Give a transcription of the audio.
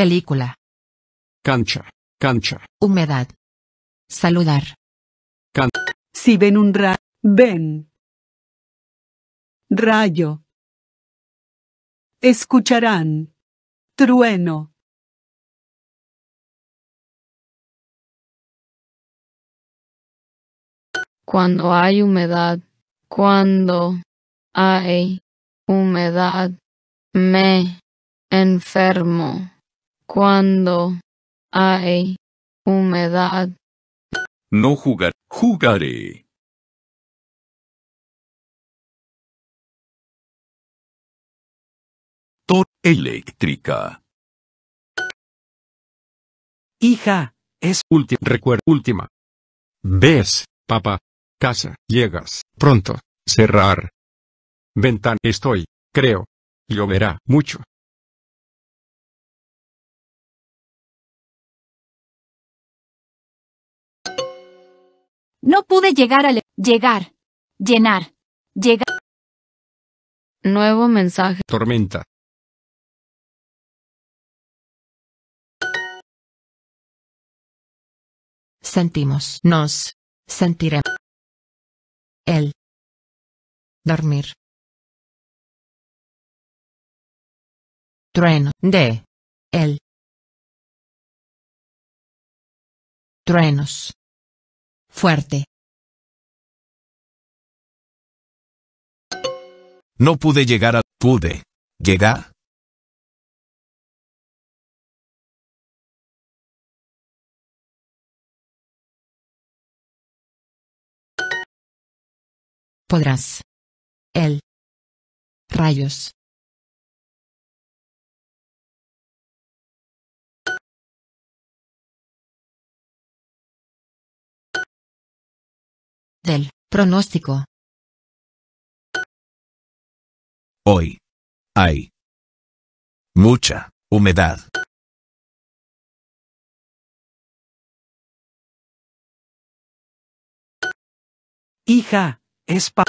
Película. cancha, cancha, Humedad. Saludar. Si ven un ra, ven. Rayo. Escucharán. Trueno. Cuando hay humedad, cuando hay humedad, me enfermo. Cuando hay humedad, No jugar, jugaré. Tor eléctrica. Hija, es última, recuerdo, última. Ves, papá, casa, llegas, pronto, cerrar. Ventana, estoy, creo. Lloverá mucho. No pude llegar al... Llegar. Llenar. Llegar. nuevo mensaje, Tormenta. Sentimos. Nos. Sentiremos. El. Dormir. Trueno. De. El. Truenos. Fuerte. No pude llegar a... Pude. Llegar. Podrás. El. Rayos. Del. Pronóstico. Hoy. Hay. Mucha. Humedad. hija, es pa.